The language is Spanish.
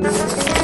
Gracias.